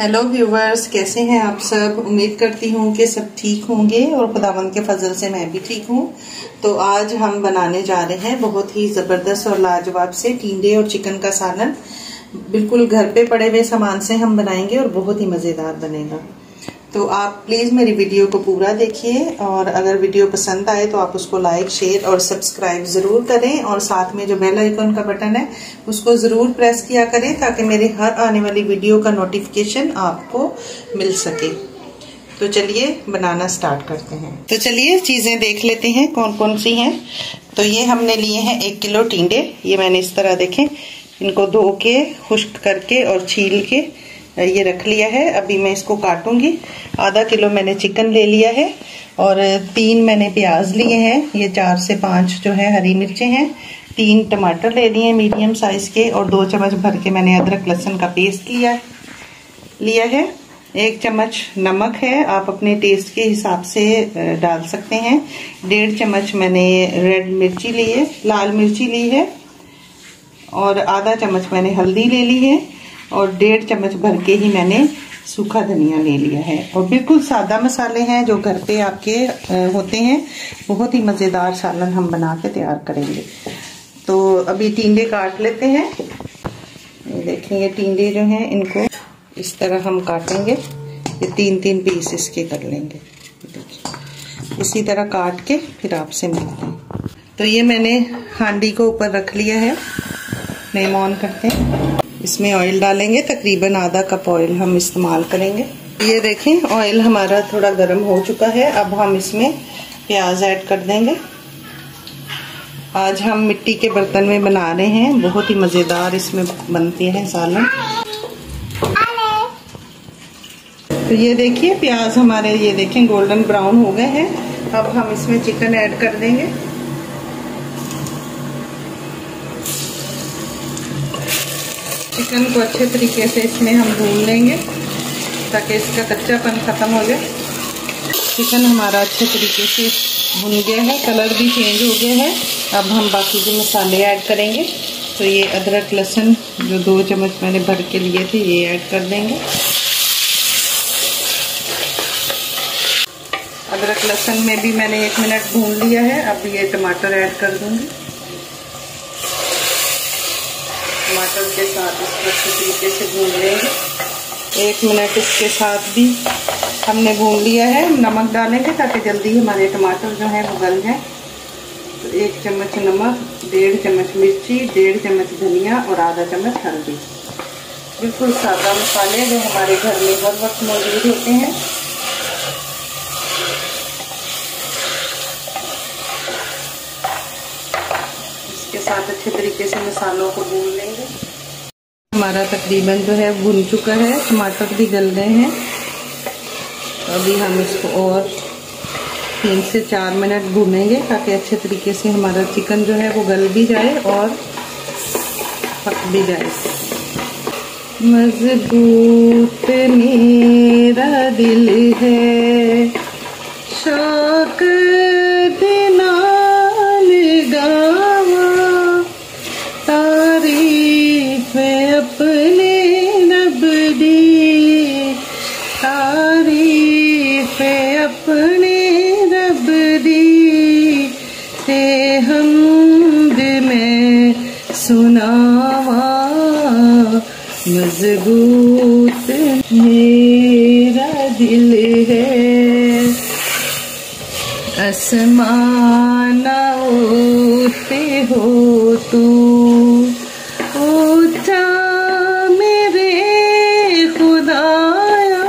Hello viewers कैसे हैं आप सब? उम्मीद करती हूँ कि सब ठीक होंगे और खुदावन के फजल से मैं भी ठीक हूँ। तो आज हम बनाने जा रहे हैं बहुत ही ज़बरदस्त और लाजवाब से टींडे और चिकन का सालन। बिल्कुल घर पे पड़े हुए सामान से हम बनाएँगे और बहुत ही मज़ेदार बनेगा। तो आप प्लीज़ मेरी वीडियो को पूरा देखिए और अगर वीडियो पसंद आए तो आप उसको लाइक शेयर और सब्सक्राइब ज़रूर करें और साथ में जो बेल आइकन का बटन है, उसको ज़रूर प्रेस किया करें ताकि मेरे हर आने वाली वीडियो का नोटिफिकेशन आपको मिल सके। तो चलिए बनाना स्टार्ट करते हैं। तो चलिए चीज़ें देख लेते हैं कौन कौन सी हैं। तो ये हमने लिए हैं एक किलो टींडे, ये मैंने इस तरह देखें, इनको धो के, खुश्क करके और छील के ये रख लिया है। अभी मैं इसको काटूँगी। आधा किलो मैंने चिकन ले लिया है और तीन मैंने प्याज लिए हैं। ये चार से पाँच जो है हरी मिर्चें हैं। तीन टमाटर ले लिए मीडियम साइज़ के और दो चम्मच भर के मैंने अदरक लहसुन का पेस्ट लिया लिया है। एक चम्मच नमक है। आप अपने टेस्ट के हिसाब से डाल सकते हैं। डेढ़ चम्मच मैंने रेड मिर्ची ली है, लाल मिर्ची ली है और आधा चम्मच मैंने हल्दी ले ली है। और डेढ़ चम्मच भर के ही मैंने सूखा धनिया ले लिया है। और बिल्कुल सादा मसाले हैं जो घर पे आपके होते हैं। बहुत ही मज़ेदार सालन हम बना के तैयार करेंगे। तो अभी टींडे काट लेते हैं। देखें ये टींडे जो हैं, इनको इस तरह हम काटेंगे। ये तीन तीन पीस इसके कर लेंगे। देखिए, इसी तरह काट के फिर आपसे मिलते हैं। तो ये मैंने हांडी को ऊपर रख लिया है। फ्लेम ऑन करते हैं। इसमें ऑयल डालेंगे, तकरीबन आधा कप ऑयल हम इस्तेमाल करेंगे। ये देखें ऑयल हमारा थोड़ा गर्म हो चुका है। अब हम इसमें प्याज ऐड कर देंगे। आज हम मिट्टी के बर्तन में बना रहे हैं। बहुत ही मज़ेदार इसमें बनते हैं सालन। तो ये देखिए, प्याज हमारे, ये देखें गोल्डन ब्राउन हो गए हैं। अब हम इसमें चिकन ऐड कर देंगे। चिकन को अच्छे तरीके से इसमें हम भून लेंगे, ताकि इसका कच्चापन ख़त्म हो जाए। चिकन हमारा अच्छे तरीके से भुन गया है कलर भी चेंज हो गया है। अब हम बाकी के मसाले ऐड करेंगे। तो ये अदरक, लहसुन, जो दो चम्मच मैंने भर के लिए थे, ये ऐड कर देंगे। अदरक, लहसुन में भी मैंने एक मिनट भून लिया है। अब ये टमाटर ऐड कर दूँगी। टमाटर के साथ इसको अच्छे तरीके से भून लेंगे। एक मिनट इसके साथ भी हमने भून लिया है। नमक डालेंगे ताकि जल्दी हमारे टमाटर जो है वो गल जाए। तो एक चम्मच नमक, डेढ़ चम्मच मिर्ची, डेढ़ चम्मच धनिया और आधा चम्मच हल्दी। बिल्कुल सादा मसाले जो हमारे घर में हर वक्त मौजूद होते हैं। साथ अच्छे तरीके से मसालों को भून लेंगे। हमारा तकरीबन जो है भुन चुका है, टमाटर भी गल गए हैं। अभी हम इसको और तीन से चार मिनट भूनेंगे ताकि अच्छे तरीके से हमारा चिकन जो है वो गल भी जाए और पक भी जाए। मज़बूत मेरा दिल है, शौक सुनावा मज़बूत मेरा दिल है। असमाना ओते हो तू। ऊँचा मेरे खुदाया।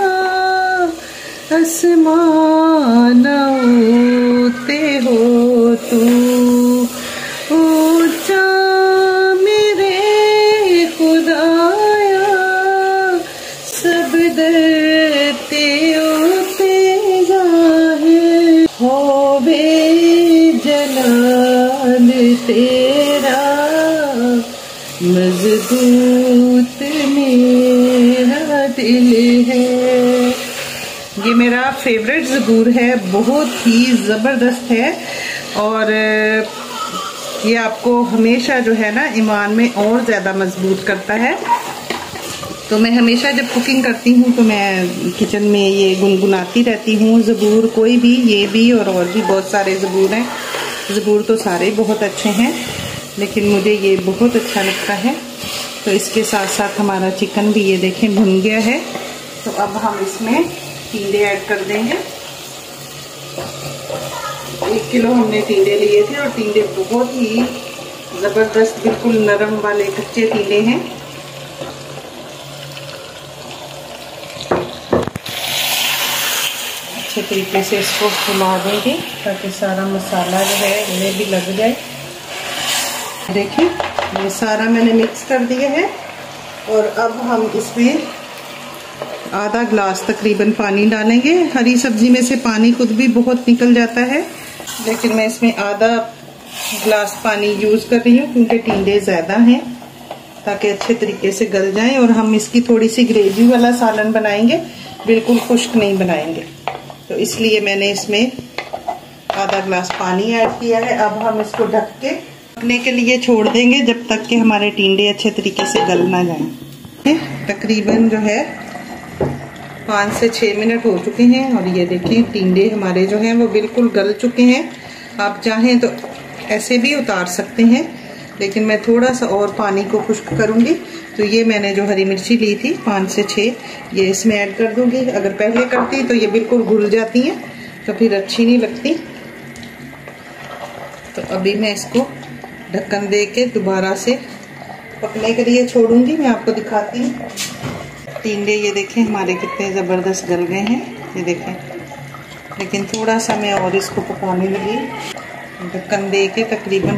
असमाना ओते हो तू। मज़बूत मेरा दिल है। ये मेरा फेवरेट जबूर है, बहुत ही ज़बरदस्त है। और ये आपको हमेशा जो है ना, ईमान में और ज़्यादा मज़बूत करता है। तो मैं हमेशा जब कुकिंग करती हूँ तो मैं किचन में ये गुनगुनाती रहती हूँ ज़बूर। कोई भी, ये भी और और भी बहुत सारे ज़बूर हैं। ज़बूर तो सारे बहुत अच्छे हैं। लेकिन मुझे ये बहुत अच्छा लगता है। तो इसके साथ साथ हमारा चिकन भी ये देखें भुन गया है। तो अब हम इसमें टींडे ऐड कर देंगे। एक किलो हमने टींडे लिए थे और टींडे बहुत ही ज़बरदस्त, बिल्कुल नरम वाले, कच्चे टींडे हैं। अच्छे तरीके से इसको फुला देंगे ताकि सारा मसाला जो है इन्हें भी लग जाए। देखिए ये सारा मैंने मिक्स कर दिया है। और अब हम इसमें आधा ग्लास तकरीबन पानी डालेंगे। हरी सब्ज़ी में से पानी खुद भी बहुत निकल जाता है, लेकिन मैं इसमें आधा ग्लास पानी यूज़ कर रही हूँ, क्योंकि टिंडे ज़्यादा हैं, ताकि अच्छे तरीके से गल जाएँ और हम इसकी थोड़ी सी ग्रेवी वाला सालन बनाएँगे। बिल्कुल खुश्क नहीं बनाएँगे। तो इसलिए मैंने इसमें आधा ग्लास पानी ऐड किया है। अब हम इसको ढक के पकने के लिए छोड़ देंगे जब तक कि हमारे टिंडे अच्छे तरीके से गल ना जाए। तकरीबन जो है, पाँच से छः मिनट हो चुके हैं और ये देखिए, टिंडे हमारे जो हैं वो बिल्कुल गल चुके हैं। आप चाहें तो ऐसे भी उतार सकते हैं, लेकिन मैं थोड़ा सा और पानी को खुश्क करूँगी। तो ये मैंने जो हरी मिर्ची ली थी, पाँच से छः ये इसमें ऐड कर दूँगी। अगर पहले करती तो ये बिल्कुल घुल जाती हैं तो फिर अच्छी नहीं लगती। तो अभी मैं इसको ढक्कन दे के दोबारा से पकने के लिए छोड़ूँगी, मैं आपको दिखाती हूँ। टींडे ये देखें, हमारे कितने ज़बरदस्त गल गए हैं। ये देखें, लेकिन थोड़ा सा मैं और इसको पकाने लगी। ढक्कन दे के तकरीबन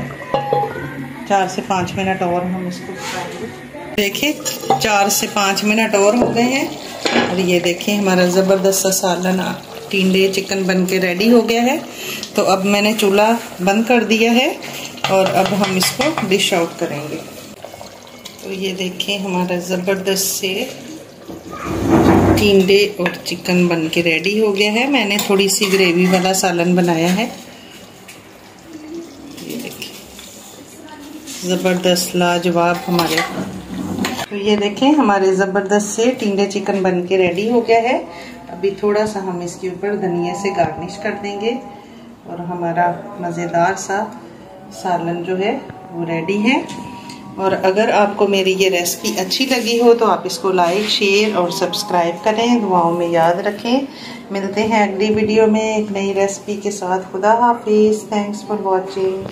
चार से पाँच मिनट और हम इसको पकाएँगे। देखिए चार से पाँच मिनट और हो गए हैं। और ये देखें, हमारा ज़बरदस्त सा सालन टींडे चिकन बन के रेडी हो गया है। तो अब मैंने चूल्हा बंद कर दिया है। और अब हम इसको डिश आउट करेंगे। तो ये देखें, हमारा ज़बरदस्त से टिंडे और चिकन बन के रेडी हो गया है। मैंने थोड़ी सी ग्रेवी वाला सालन बनाया है। ये देखिए ज़बरदस्त लाजवाब हमारे। तो ये देखें, हमारे ज़बरदस्त से टिंडे चिकन बन के रेडी हो गया है। अभी थोड़ा सा हम इसके ऊपर धनिया से गार्निश कर देंगे और हमारा मज़ेदार सा सालन जो है, वो रेडी है। और अगर आपको मेरी ये रेसिपी अच्छी लगी हो तो आप इसको लाइक शेयर और सब्सक्राइब करें। दुआओं में याद रखें। मिलते हैं अगली वीडियो में एक नई रेसिपी के साथ। खुदा हाफिज़। Thanks for watching